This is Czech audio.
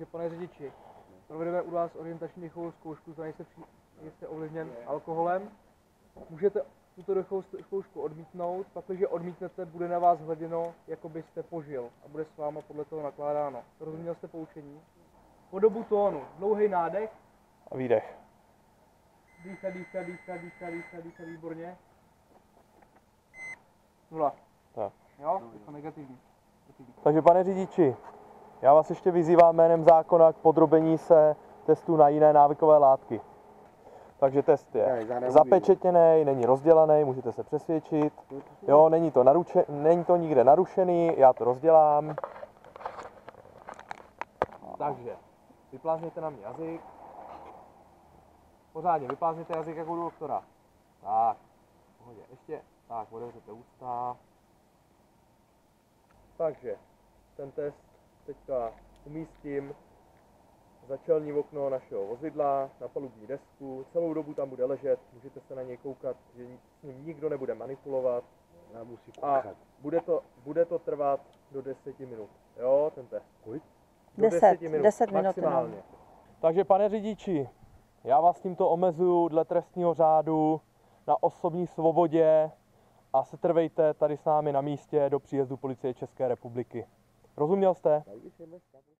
Takže pane řidiči, provedeme u vás orientační dechovou zkoušku, zda jste, při, jste ovlivněn alkoholem. Můžete tuto dechovou zkoušku odmítnout, pakliže odmítnete, bude na vás hleděno, jako byste požil a bude s váma podle toho nakládáno. Rozuměl jste poučení? Po dobu tónu, dlouhý nádech, A výdech. dýchat, dýchat, dýchat, dýchat, dýchat, dýchat, výborně. Nula. Tak. Jo, je to negativní. negativní. Takže pane řidiči, já vás ještě vyzývám jménem zákona k podrobení se testu na jiné návykové látky. Takže test je zapečetěný, není rozdělaný, můžete se přesvědčit. Jo, není to, naruče, není to nikde narušený, já to rozdělám. Takže, vyplázněte na mě jazyk. Pořádně, vyplázněte jazyk jako u doktora. Tak, pohodě, ještě, tak, otevřete ústa. Takže, ten test teďka umístím za čelní okno našeho vozidla, na palubní desku, celou dobu tam bude ležet, můžete se na něj koukat, že s ním nikdo nebude manipulovat Já musím a bude to, bude to trvat do 10 minut, jo, ten test. Kolik? Do 10 10 minut maximálně. Takže pane řidiči, já vás tímto omezuju dle trestního řádu na osobní svobodě a setrvejte tady s námi na místě do příjezdu policie České republiky. Rozuměl jste?